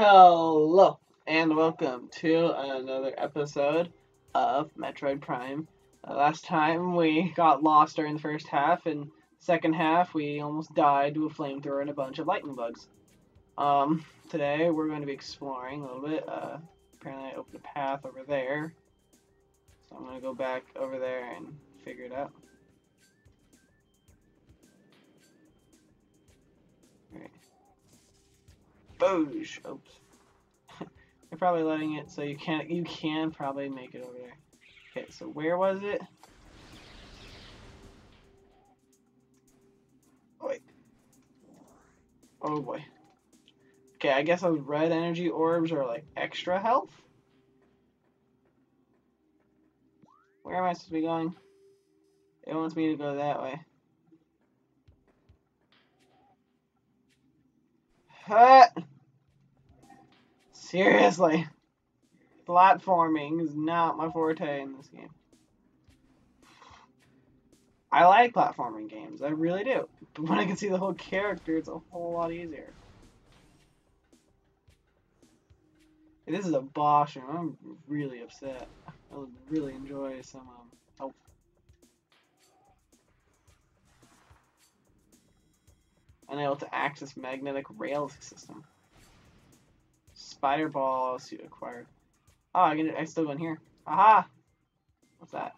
Hello, and welcome to another episode of Metroid Prime. Uh, last time we got lost during the first half, and second half we almost died to a flamethrower and a bunch of lightning bugs. Um, today we're going to be exploring a little bit. Uh, apparently I opened a path over there, so I'm going to go back over there and figure it out. Boosh! Oops. They're probably letting it so you can't you can probably make it over there. Okay, so where was it? Oh, wait. Oh boy. Okay, I guess those red energy orbs are like extra health. Where am I supposed to be going? It wants me to go that way. Hut! Seriously. Platforming is not my forte in this game. I like platforming games, I really do. But when I can see the whole character, it's a whole lot easier. This is a boss room. I'm really upset. I would really enjoy some um, Unable to access magnetic rail system. Spider ball suit acquired. Oh, I can. I still go in here. Aha! What's that?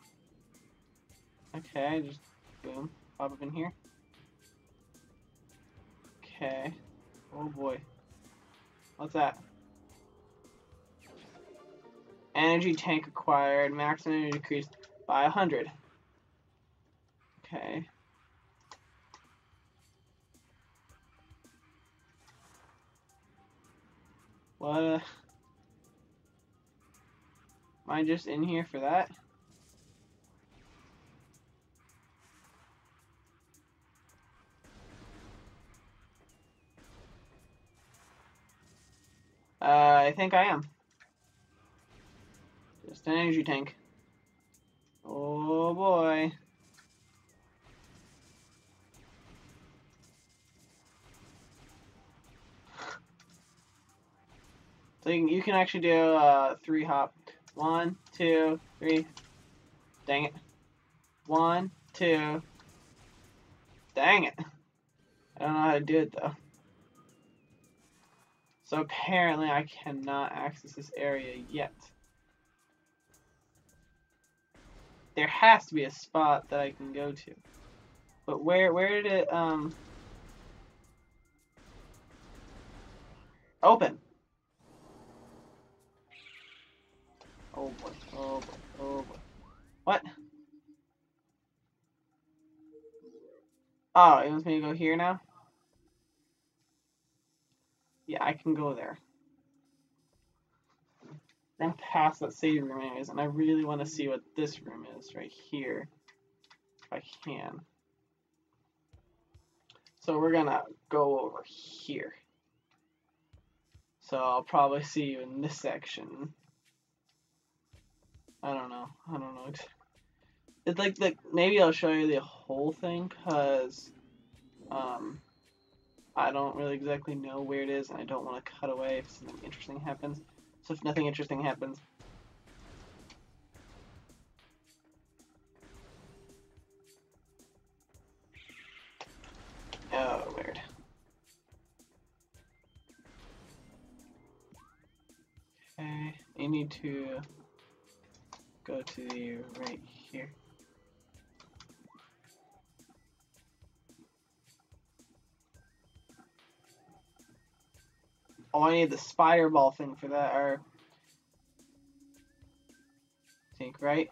Okay, just boom, pop up in here. Okay. Oh boy. What's that? Energy tank acquired. Maximum energy decreased by 100. Okay. Uh, am I just in here for that? Uh, I think I am. Just an energy tank. Oh boy. So you can, you can actually do uh, three hop. One, two, three. Dang it. One, two. Dang it. I don't know how to do it though. So apparently I cannot access this area yet. There has to be a spot that I can go to. But where where did it um open? Oh boy, oh boy, oh boy. What? Oh, it wants me to go here now? Yeah, I can go there. Past that save room anyways, and I really want to see what this room is right here. If I can. So we're gonna go over here. So I'll probably see you in this section. I don't know. I don't know. It's like the maybe I'll show you the whole thing because um I don't really exactly know where it is and I don't want to cut away if something interesting happens. So if nothing interesting happens. Go to the right here. Oh, I need the spider ball thing for that, or I think right.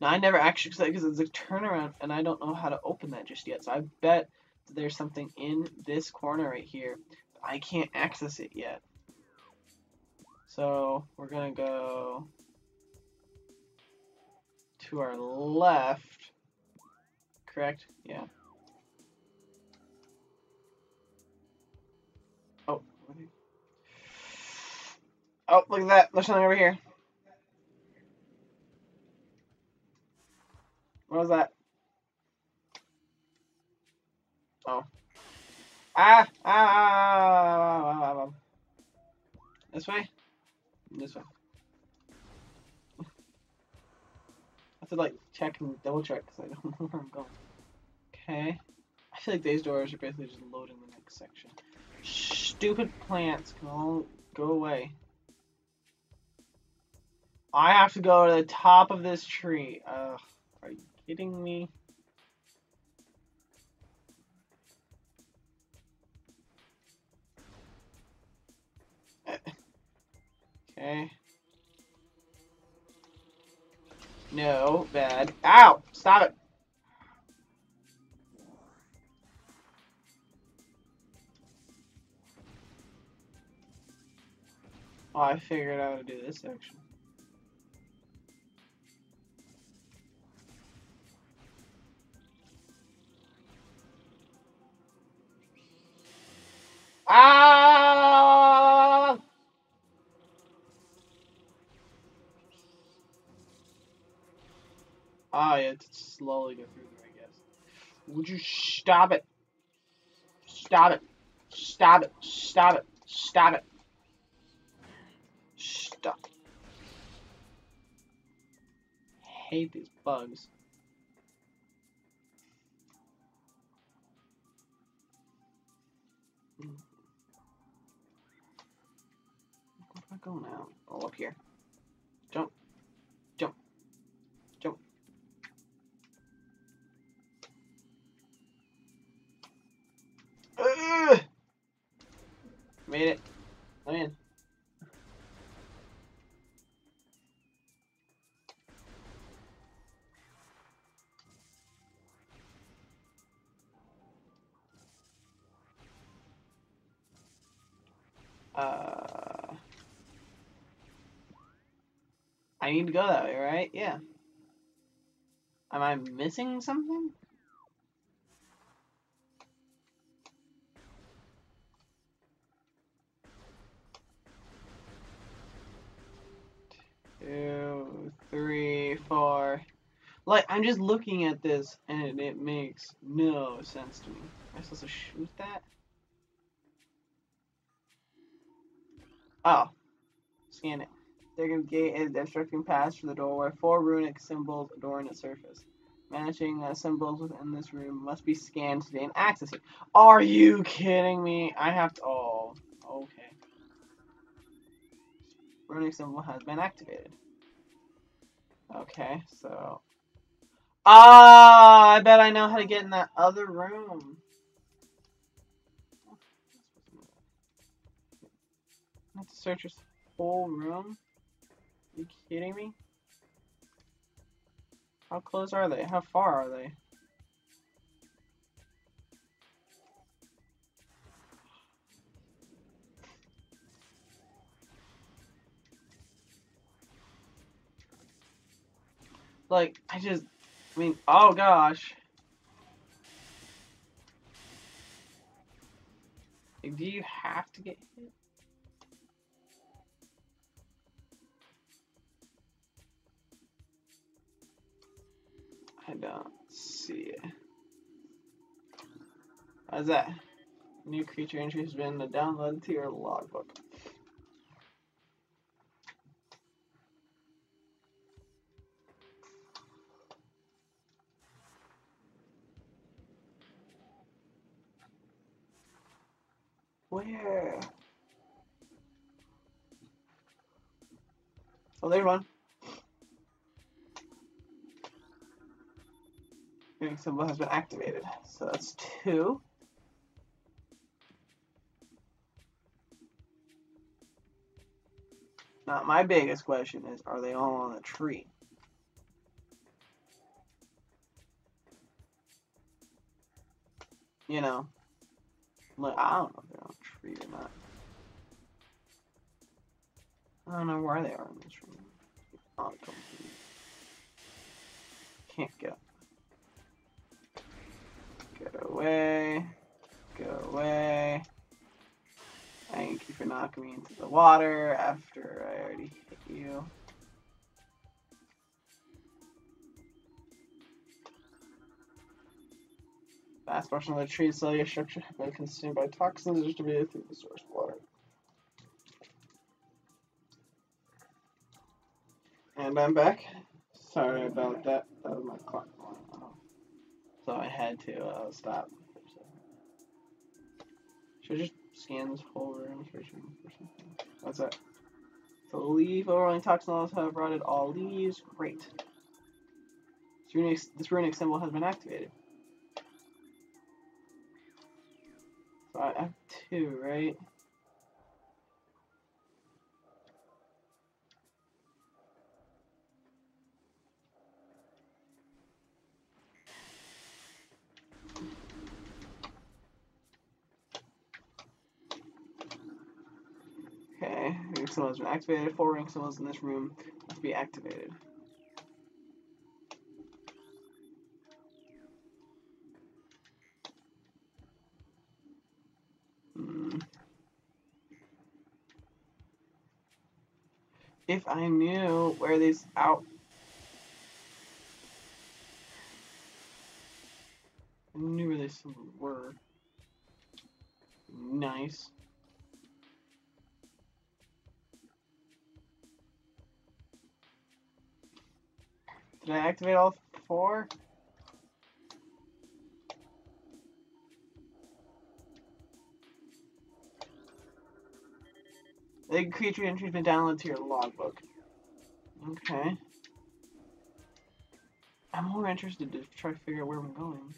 Now I never actually because it's a turnaround, and I don't know how to open that just yet. So I bet there's something in this corner right here. I can't access it yet. So we're gonna go to our left. Correct? Yeah. Oh. Oh, look at that. There's something over here. What was that? Oh. Ah! Ah! ah, ah, ah, ah, ah. This way? This way. To like check and double check because I don't know where I'm going. Okay. I feel like these doors are basically just loading the next section. Stupid plants can all go away. I have to go to the top of this tree. Ugh, are you kidding me? Eh. Okay. No, bad. Ow! Stop it! Oh, I figured out how to do this section. Ah! Slowly go through there, I guess. Would you stop it? Stop it. Stop it. Stop it. Stop it. Stop. hate these bugs. Where am I going now? Oh, up here. Jump. Made it. I'm in. Uh, I need to go that way, right? Yeah. Am I missing something? I'm just looking at this and it makes no sense to me. Am I supposed to shoot that? Oh. Scan it. Digging gate is obstructing paths for the doorway. Four runic symbols adorn its surface. Matching uh, symbols within this room must be scanned to gain access. Are you kidding me? I have to. Oh, okay. Runic symbol has been activated. Okay, so. Ah, I bet I know how to get in that other room. I have to search this whole room? Are you kidding me? How close are they? How far are they? Like, I just, mean, oh gosh. Do you have to get hit? I don't see it. How's that? New creature entry has been downloaded to your logbook. Symbol has been activated. So that's two. Now, my biggest question is, are they all on the tree? You know, like, I don't know if they're on a tree or not. I don't know where they are in this room. Can't get up. Get away. Get away. Thank you for knocking me into the water after I already hit you. Vast portion of the tree cilia structure have been consumed by toxins distributed through the source water. And I'm back. Sorry about that. That was my clock. So I had to uh, stop. Should I just scan this whole room for something? What's that? So leaf overwhelming toxin levels have rotted all leaves. Great. This runic, this runic symbol has been activated. So I have two, right? Ring has been activated. Four ring symbols in this room must be activated. Hmm. If I knew where these out I knew where these were. Nice. Did I activate all four? The creature entry has been downloaded to your logbook. Okay. I'm more interested to try to figure out where I'm going.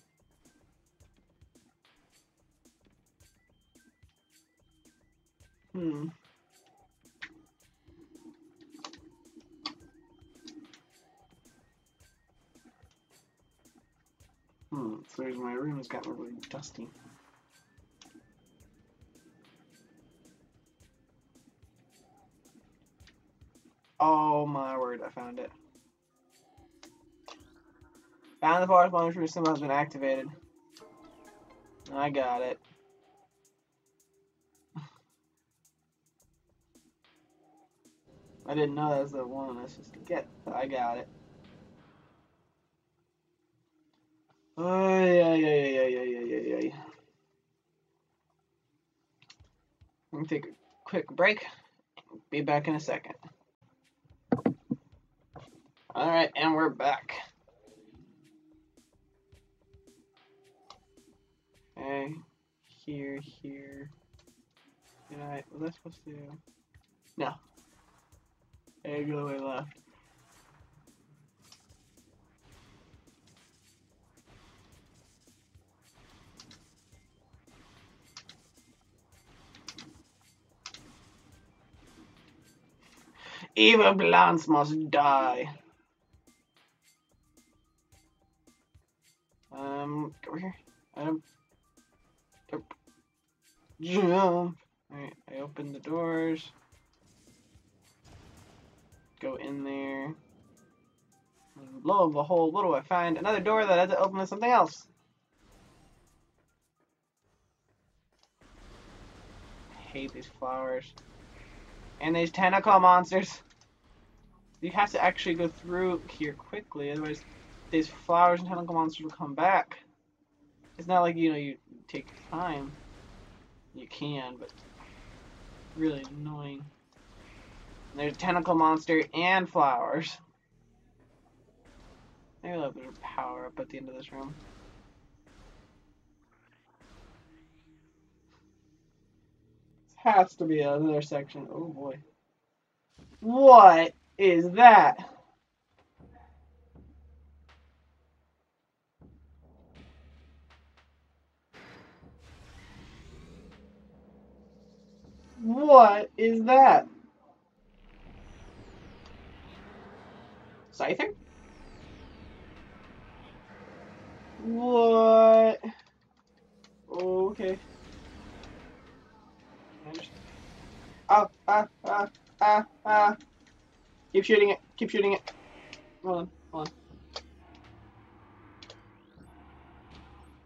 Hmm. Hmm, so my room has gotten really dusty. Oh my word, I found it. Found the forest monitoring symbol has been activated. I got it. I didn't know that was the one I was supposed to get, but I got it. Oh, yeah, yeah, yeah, yeah, yeah, yeah, yeah. Let me take a quick break. Be back in a second. Alright, and we're back. Okay, here, here. Did I, was I supposed to? do? No. Hey, go way left. Evil plants must die. Um, over here. Item. Jump. Jump. Alright, I open the doors. Go in there. And lo and behold, what do I find? Another door that has to open with something else. I hate these flowers. And these tentacle monsters. You have to actually go through here quickly, otherwise these flowers and tentacle monsters will come back. It's not like, you know, you take time. You can, but really annoying. And there's a tentacle monster and flowers. Maybe a little bit of power up at the end of this room. This has to be another section. Oh boy. What is that? What is that? Scyther? What? Okay. Ah, ah, ah, ah, ah. Keep shooting it. Keep shooting it. Hold on, hold on.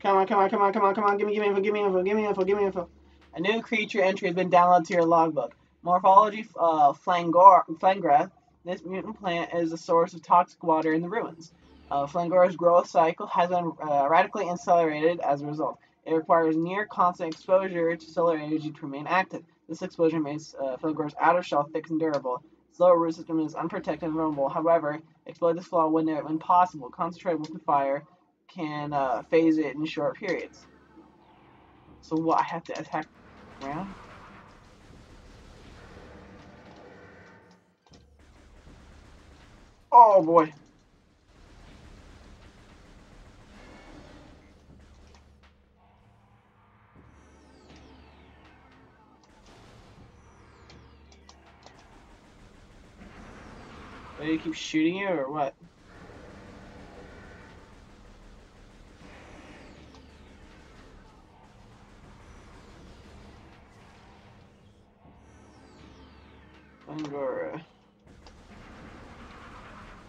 Come on, come on, come on, come on, come on. Give me, give me info, give me info, give me info, give me info. A new creature entry has been downloaded to your logbook. Morphology uh, Flangra. This mutant plant is the source of toxic water in the ruins. Uh, Flangora's growth cycle has been uh, radically accelerated as a result. It requires near constant exposure to solar energy to remain active. This exposure makes uh, Flangora's outer shell thick and durable. Slower root system is unprotected and vulnerable. However, exploit this flaw when, when possible. Concentrate with the fire can uh, phase it in short periods. So what? I have to attack around? Oh boy. Do you keep shooting you or what? Angora. Uh,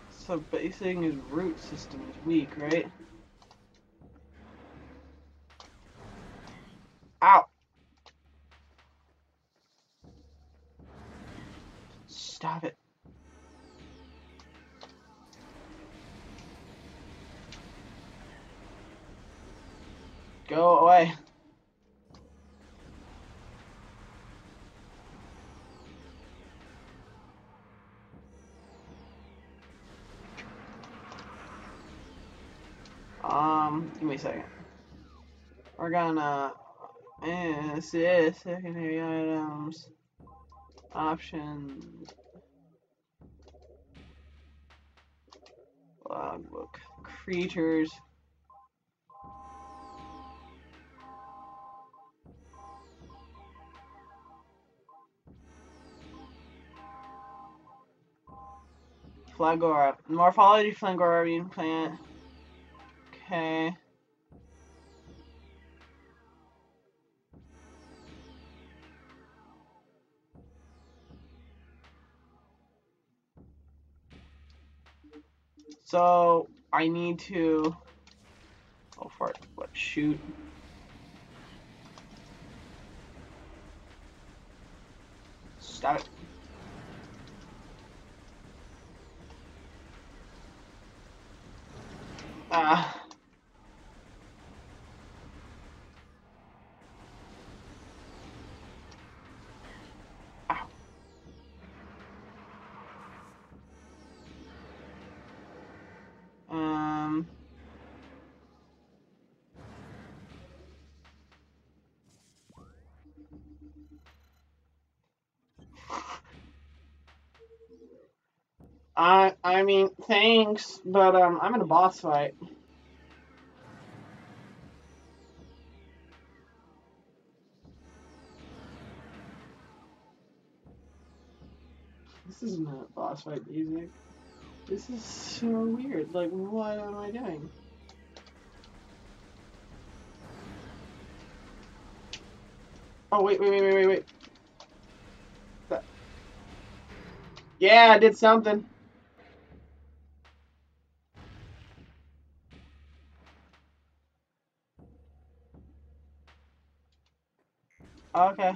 so basing his root system is weak, right? Um, give me a second. We're gonna assist secondary items options logbook creatures Flagora. Morphology Flagora plant. Okay. So I need to oh for it. What shoot? Stop. Ah. I I mean, thanks, but um, I'm in a boss fight. This is not a boss fight music. This is so weird. Like, what am I doing? Oh wait, wait, wait, wait, wait, wait. Yeah, I did something. Okay.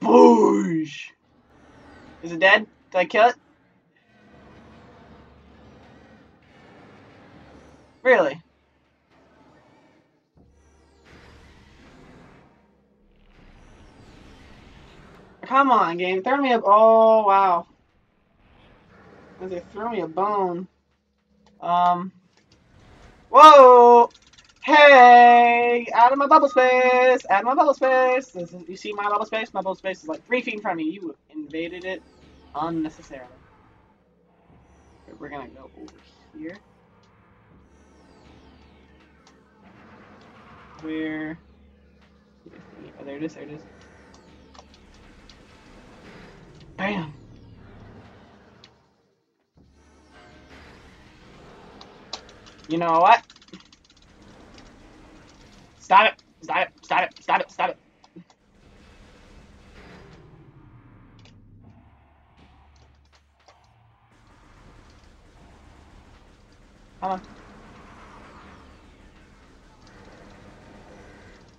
Boosh! Is it dead? Did I kill it? Really? Come on, game. Throw me a... Oh, wow. They throw me a bone. Um... Whoa! Hey, out of my bubble space! Out of my bubble space! Is, you see my bubble space? My bubble space is like three feet in front of me. You invaded it unnecessarily. We're gonna go over here. Where? Oh, there it is. There it is. Bam! You know what? Stop it! Stop it! Stop it! Stop it! Stop it! Come on.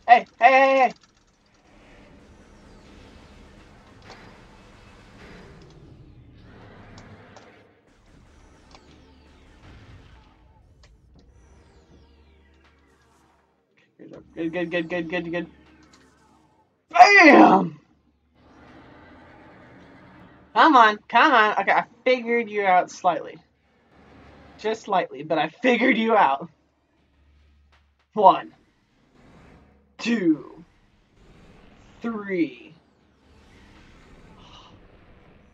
Hey! Hey! Hey! Hey! Good, good, good, good, good, good. BAM! Come on, come on. Okay, I figured you out slightly. Just slightly, but I figured you out. One, two, three.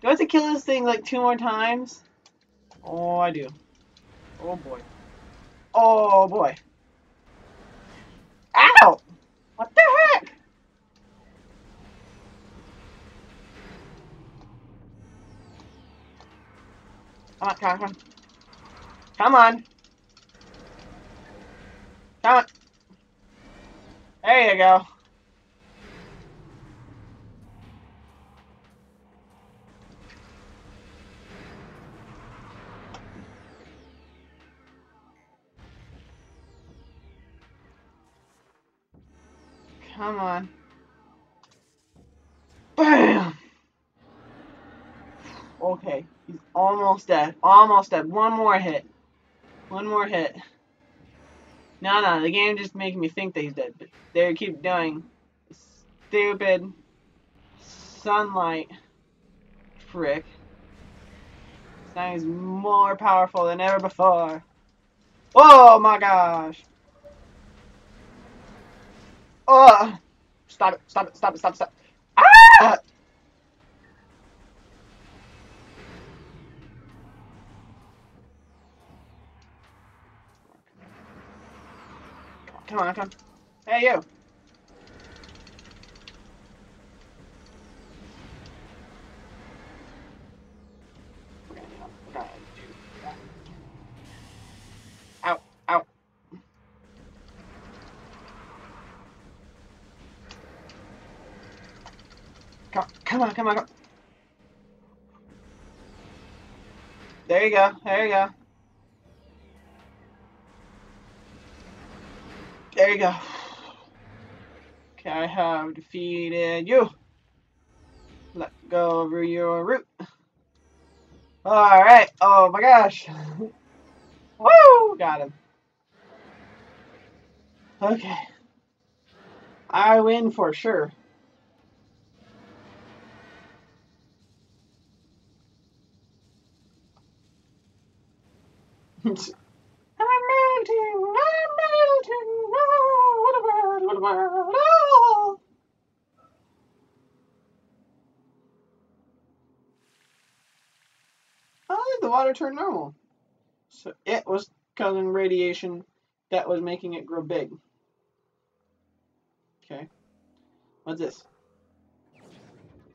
Do I have to kill this thing like two more times? Oh, I do. Oh boy. Oh boy. Ow! What the heck? Come on, come on, come on. Come on. There you go. Come on. Bam! Okay, he's almost dead. Almost dead. One more hit. One more hit. No, no, the game just making me think that he's dead, but they keep doing stupid sunlight frick. This is more powerful than ever before. Oh my gosh! Oh! Stop it, stop it, stop it, stop stop. Ah! Come on, come on. Hey, you. We're gonna, we're gonna do that. Ow, ow. Come, come on, come on. There you go, there you go. There you go. Okay, I have defeated you. Let go of your root. Alright, oh my gosh. Woo! Got him. Okay. I win for sure. I'm melting, I'm melting, oh, what a world, what a world, oh. Oh, the water turned normal. So it was causing radiation that was making it grow big. Okay. What's this?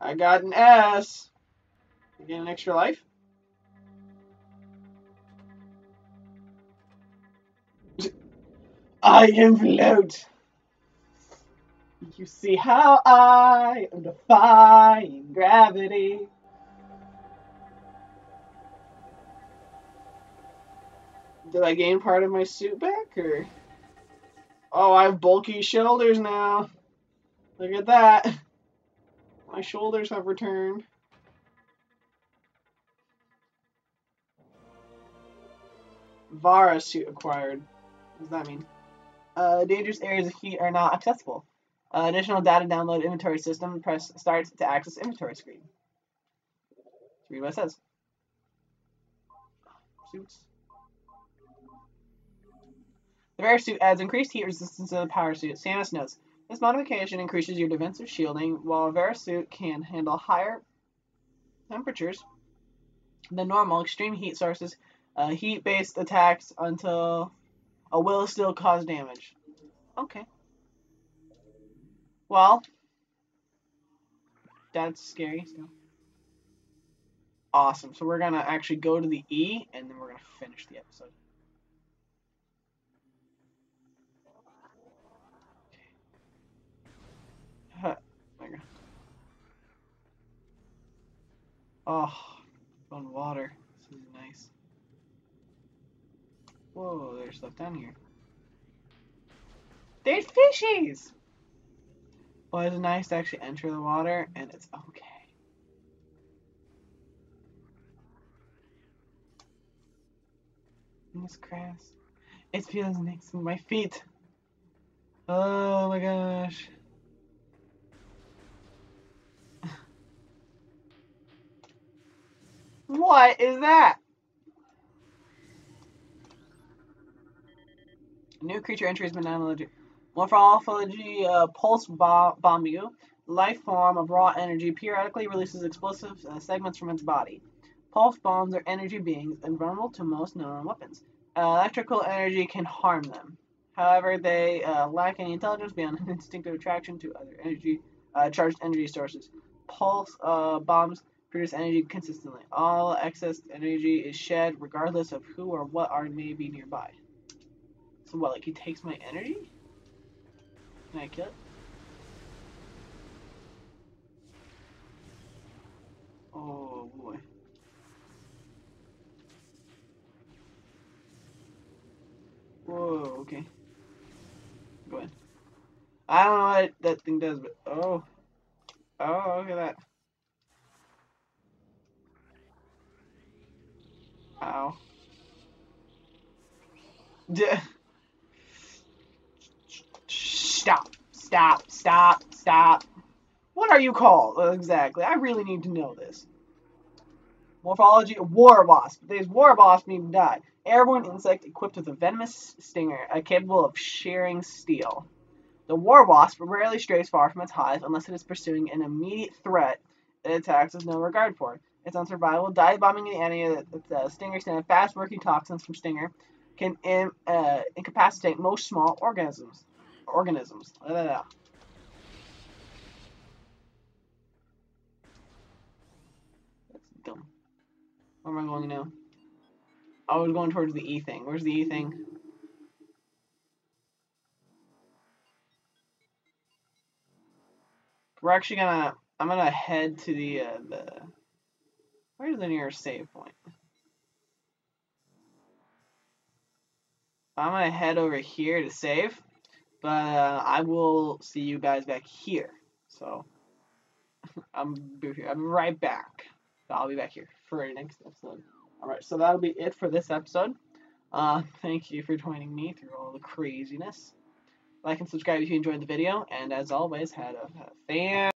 I got an S. You get an extra life? I float. You see how I am defying gravity. Did I gain part of my suit back, or? Oh, I have bulky shoulders now. Look at that. My shoulders have returned. Varia suit acquired. What does that mean? Uh, dangerous areas of heat are not accessible. Uh, additional data download inventory system. Press start to access inventory screen. Let's read what it says. Suits. The Varia suit adds increased heat resistance to the power suit. Samus notes. This modification increases your defensive shielding, while a Varia suit can handle higher temperatures than normal extreme heat sources. Uh, heat-based attacks until a will still cause damage. Okay. Well, that's scary still. Awesome. So we're gonna actually go to the E, and then we're gonna finish the episode. Huh. There we go. Oh, on water. This is nice. Whoa, there's stuff down here. There's fishies! Well, it's nice to actually enter the water, and it's okay. This grass. It feels next to my feet. Oh my gosh. What is that? New creature entries monology. Morphology uh, Pulse Bombu. Life form of raw energy periodically releases explosive uh, segments from its body. Pulse bombs are energy beings invulnerable to most known weapons. Uh, electrical energy can harm them. However, they uh, lack any intelligence beyond an instinctive attraction to other energy uh, charged energy sources. Pulse uh, bombs produce energy consistently. All excess energy is shed regardless of who or what are may be nearby. So what, like he takes my energy? Can I kill it? Oh boy. Whoa, okay. Go ahead. I don't know what that thing does, but oh. Oh, look at that. Ow. Yeah. Stop. Stop. Stop. What are you called exactly? I really need to know this. Morphology War Wasp. These War Wasp to die. Airborne insect equipped with a venomous stinger, uh, capable of shearing steel. The War Wasp rarely strays far from its hive unless it is pursuing an immediate threat it attacks with no regard for. It's on survival, dive bombing the enemy. The uh, stinger stand fast working toxins from stinger can in, uh, incapacitate most small organisms. Organisms. Blah. That's dumb. Where am I going now? I was going towards the E thing. Where's the E thing? We're actually gonna. I'm gonna head to the uh, the. Where's the nearest save point? I'm gonna head over here to save, but uh, I will see you guys back here. So I'm I'm right back. I'll be back here for the next episode. All right, so that'll be it for this episode. Uh, thank you for joining me through all the craziness. Like and subscribe if you enjoyed the video, and as always, had a, a fan.